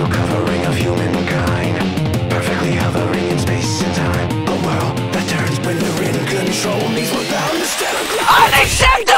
Special covering of humankind. Perfectly hovering in space and time. A world that turns when they're in control. Needs more power instead of Unacceptable!